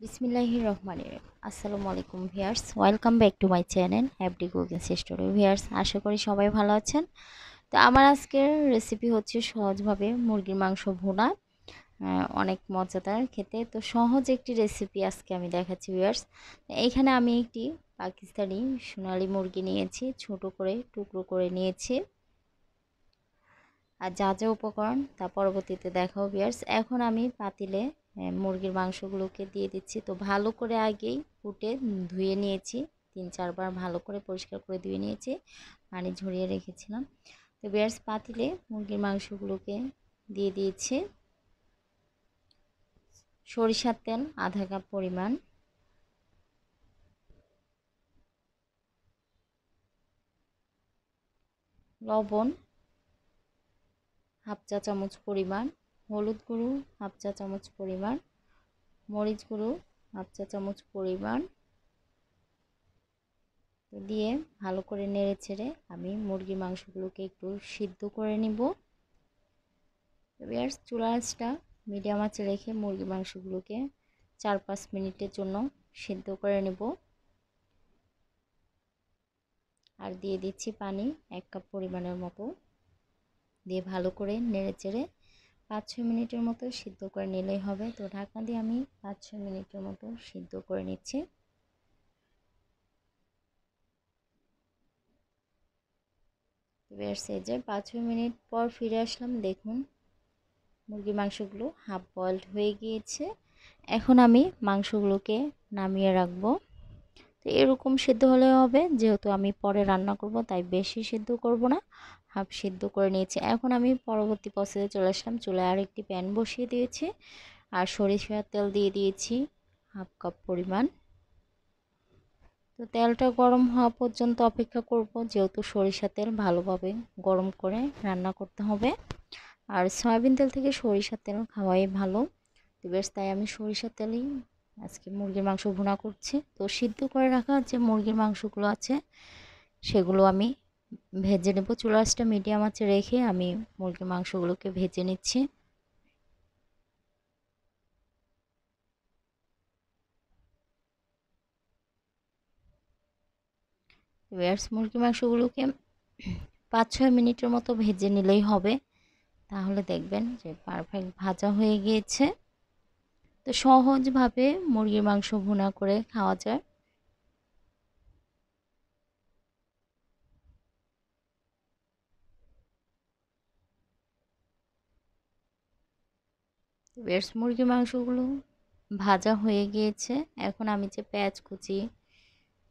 বিসমিল্লাহির রহমানির আসসালামু আলাইকুম viewers welcome back to my channel happy cooking story. Viewers আশা করি সবাই ভালো আছেন। তো আমার আজকের রেসিপি হচ্ছে সহজভাবে মুরগির মাংস ভুনা অনেক মজাদার খেতে। তো সহজ একটি রেসিপি আজকে আমি দেখাচ্ছি ভিয়ার্স এইখানে আমি একটি পাকিস্তানি সোনালি মুরগি নিয়েছি, ছোট করে, টুকরো করে নিয়েছি। আর যা যা উপকরণ তা পরবর্তীতে দেখাও ভিয়ার্স এখন আমি পাতিলে মুরগির মাংসগুলোকে দিয়ে দিচ্ছি। তো ভালো করে আগেই ফুটে ধুয়ে নিয়েছি। তিন চারবার ভালো করে পরিষ্কার করে ধুয়ে নিয়েছি, পানি ঝরিয়ে রেখেছিলাম। তো বিয়ার্স, পাতিলে মুরগির মাংসগুলোকে দিয়ে দিয়েছি। সরিষার তেল, আধা কাপ পরিমাণ। লবণ, হাফ চা চামচ পরিমাণ। হলুদ গুঁড়ো, হাফ চা চামচ পরিমাণ। মরিচ গুঁড়ো, হাফ চা চামচ পরিমাণ। দিয়ে ভালো করে নেড়ে ছেড়ে আমি মুরগির মাংসগুলোকে একটু সিদ্ধ করে নিব। এবার চুলা আঁচটা মিডিয়াম আঁচে রেখে মুরগির মাংসগুলোকে চার পাঁচ মিনিটের জন্য সিদ্ধ করে নেব। আর দিয়ে দিচ্ছি পানি এক কাপ পরিমাণের মতো। দিয়ে ভালো করে নেড়ে চেড়ে পাঁচ ছয় মিনিটের মতো সিদ্ধ করে নিলেই হবে। তো ঢাকনা দিয়ে আমি পাঁচ ছয় মিনিটের মতো সিদ্ধ করে নিচ্ছি। এবার সেজে পাঁচ ছয় মিনিট পর ফিরে আসলাম। দেখুন, মুরগির মাংসগুলো হাফ বয়েলড হয়ে গিয়েছে। এখন আমি মাংসগুলোকে নামিয়ে রাখব। তো এরকম সিদ্ধ হলে হবে। যেহেতু আমি পরে রান্না করব, তাই বেশি সিদ্ধ করব না। হাফ সিদ্ধ করে নিয়েছি। এখন আমি পরবর্তী প্রসেসে চলে আসলাম। চুলায় আরেকটি প্যান বসিয়ে দিয়েছি। আর সরিষার তেল দিয়ে দিয়েছি হাফ কাপ পরিমাণ। তো তেলটা গরম হওয়া পর্যন্ত অপেক্ষা করব, যেহেতু সরিষা তেল ভালোভাবে গরম করে রান্না করতে হবে। আর সয়াবিন তেল থেকে সরিষার তেল খাওয়াই ভালো। তো বেশ তাই আমি সরিষার তেলেই আজকে মুরগির মাংস ভুনা করছি। তো সিদ্ধ করে রাখা যে মুরগির মাংসগুলো আছে, সেগুলো আমি ভেজে নেব। চুলাসটা মিডিয়াম আছে রেখে আমি মুরগির মাংসগুলোকে ভেজে নিচ্ছি। ওয়ার্স মুরগির মাংসগুলোকে পাঁচ ছয় মিনিটের মতো ভেজে নিলেই হবে। তাহলে দেখবেন যে পারফেক্ট ভাজা হয়ে গিয়েছে। তো সহজভাবে মুরগির মাংস ভুনা করে খাওয়া যায়। বেশ, মুরগির মাংসগুলো ভাজা হয়ে গিয়েছে। এখন আমি যে পেঁয়াজ কুচি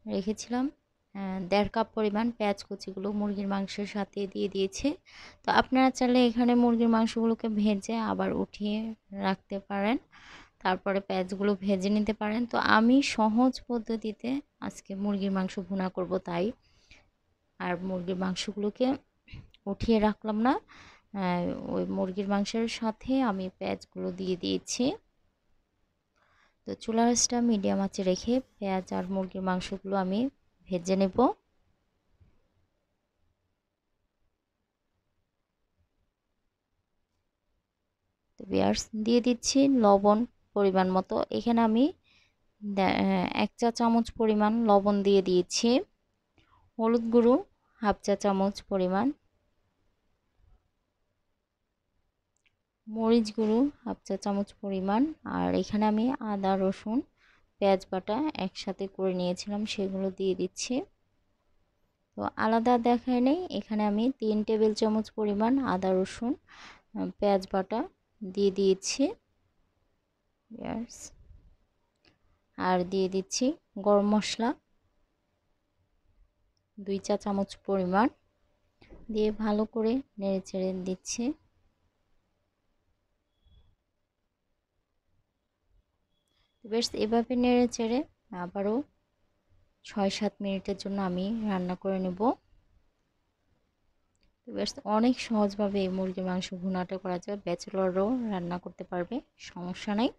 রেখেছিলাম দেড় কাপ পরিমাণ পেঁয়াজ কুচিগুলো মুরগির মাংসের সাথে দিয়ে দিয়েছি। তো আপনারা চাইলে এখানে মুরগির মাংসগুলোকে ভেজে আবার উঠিয়ে রাখতে পারেন। তারপরে পেঁয়াজগুলো ভেজে নিতে পারেন। তো আমি সহজ পদ্ধতিতে আজকে মুরগির মাংস ভুনা করব তাই। আর মুরগির মাংসগুলোকে উঠিয়ে রাখলাম না। ওই মুরগির মাংসের সাথে আমি পেঁয়াজগুলো দিয়ে দিয়েছি। তো চুলা চুলাসটা মিডিয়াম আঁচে রেখে পেঁয়াজ আর মুরগির মাংসগুলো আমি ভেজে নেব। তো বিয়ার্স দিয়ে দিচ্ছি লবণ। পরিমাণ মতো। এখানে আমি এক চা চামচ পরিমাণ লবণ দিয়ে দিয়েছি। হলুদ গুঁড়ো হাফ চা চামচ পরিমাণ। মরিচ গুঁড়ো হাফ চা চামচ পরিমাণ। আর এখানে আমি আদা, রসুন, পেঁয়াজ বাটা একসাথে করে নিয়েছিলাম, সেগুলো দিয়ে দিচ্ছি। তো আলাদা দেখায় নেই। এখানে আমি তিন টেবিল চামচ পরিমাণ আদা, রসুন পেঁয়াজ বাটা দিয়ে দিয়েছি। আর দিয়ে দিচ্ছি গরম মশলা। দুই চা চামচ পরিমাণ। দিয়ে ভালো করে নেড়ে চেড়ে দিচ্ছি বেশ, এভাবে নেড়ে চেড়ে আবারও ছয় সাত মিনিটের জন্য আমি রান্না করে নেব। বেশ, অনেক সহজভাবে এই মুরগির মাংস ভুনাটা করা যায়। ব্যাচেলরও রান্না করতে পারবে, সমস্যা নাই।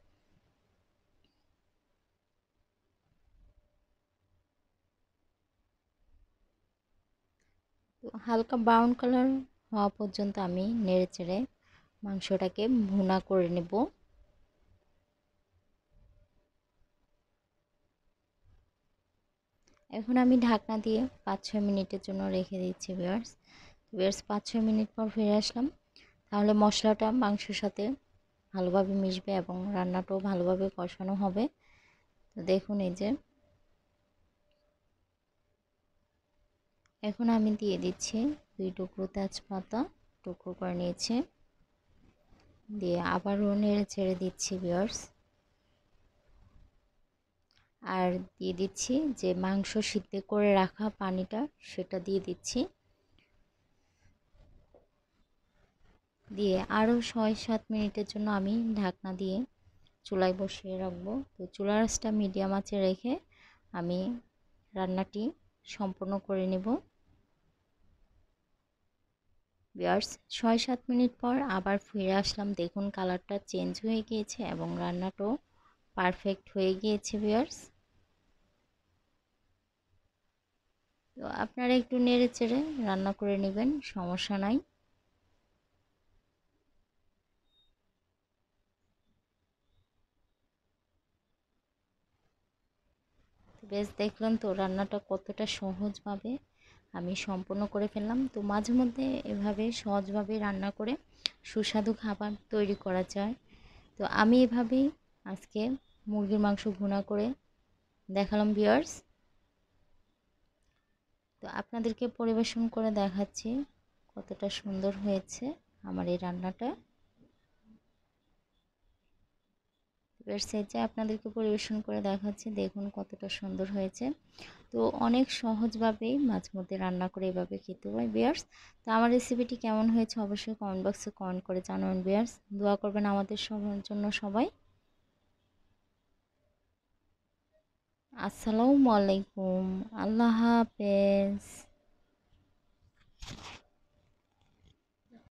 হালকা ব্রাউন কালার হওয়া পর্যন্ত আমি নেড়ে চেড়ে মাংসটাকে ভুনা করে নেব। এখন আমি ঢাকনা দিয়ে পাঁচ ছয় মিনিটের জন্য রেখে দিচ্ছি বিয়ার্স বিয়ার্স পাঁচ ছয় মিনিট পর ফিরে আসলাম। তাহলে মশলাটা মাংসের সাথে ভালোভাবে মিশবে এবং রান্নাটাও ভালোভাবে কষানো হবে। তো দেখুন এই যে এখন আমি দিয়ে দিচ্ছি দুই টুকরো তেজপাতা, টুকরো করে নিয়েছি। দিয়ে আবারও নেড়ে ছেড়ে দিচ্ছি বিয়ার্স আর দিয়ে দিচ্ছি যে মাংস সিদ্ধ করে রাখা পানিটা, সেটা দিয়ে দিচ্ছি। দিয়ে আরও ছয় সাত মিনিটের জন্য আমি ঢাকনা দিয়ে চুলায় বসিয়ে রাখব। তো চুলার আঁচটা মিডিয়াম আঁচে রেখে আমি রান্নাটি সম্পূর্ণ করে নেব। বিয়ার্স ছয় সাত মিনিট পর আবার ফিরে আসলাম। দেখুন, কালারটা চেঞ্জ হয়ে গিয়েছে এবং রান্নাটাও পারফেক্ট হয়ে গিয়েছে বিয়ার্স তো আপনারা একটু নেড়ে চেড়ে রান্না করে নেবেন, সমস্যা নাই। বেশ দেখলাম তো রান্নাটা কতটা সহজভাবে আমি সম্পূর্ণ করে ফেললাম। তো মাঝে মধ্যে এভাবে সহজভাবে রান্না করে সুস্বাদু খাবার তৈরি করা যায়। তো আমি এভাবেই আজকে মুরগির মাংস ভুনা করে দেখালাম বিয়ার্স তো আপনাদেরকে পরিবেশন করে দেখাচ্ছি কতটা সুন্দর হয়েছে আমার এই রান্নাটা। এবার সেজে আপনাদেরকে পরিবেশন করে দেখাচ্ছি। দেখুন কতটা সুন্দর হয়েছে। তো অনেক সহজভাবেই মাঝ মধ্যে রান্না করে এভাবে খেতে হয় বিয়ার্স। তো আমার রেসিপিটি কেমন হয়েছে অবশ্যই কমেন্ট বক্সে কমেন্ট করে জানাবেন বিয়ার্স। দোয়া করবেন আমাদের সবার জন্য সবাই। আসসালামু আলাইকুম। আল্লাহ হাফেজ।